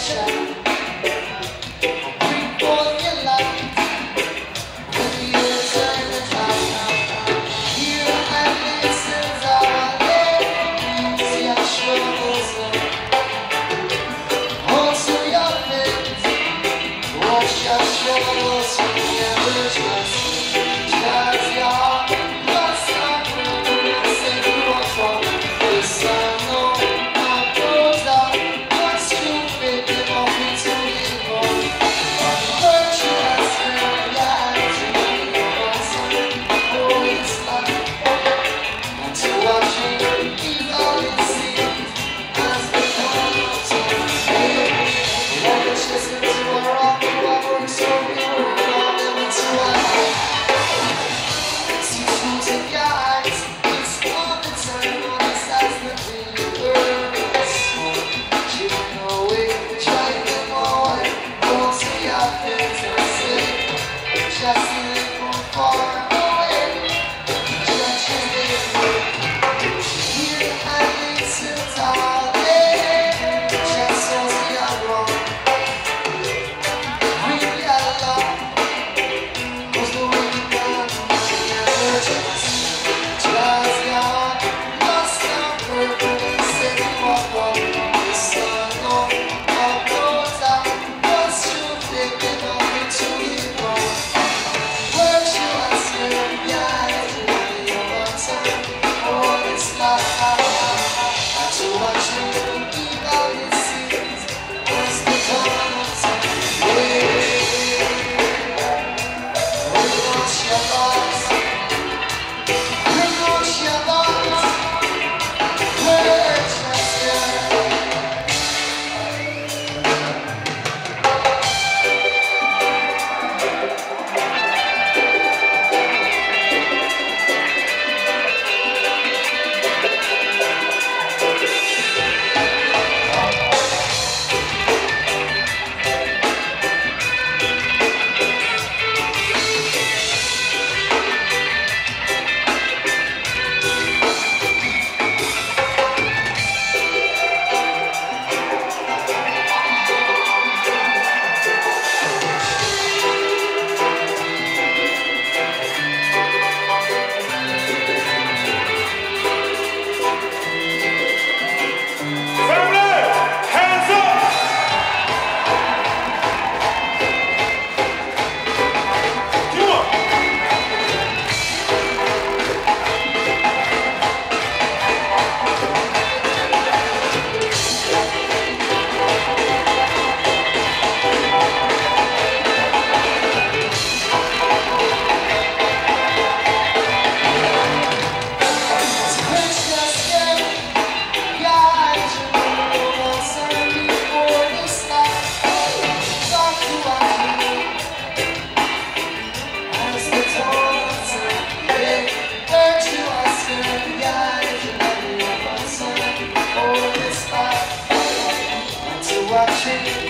protection. watching.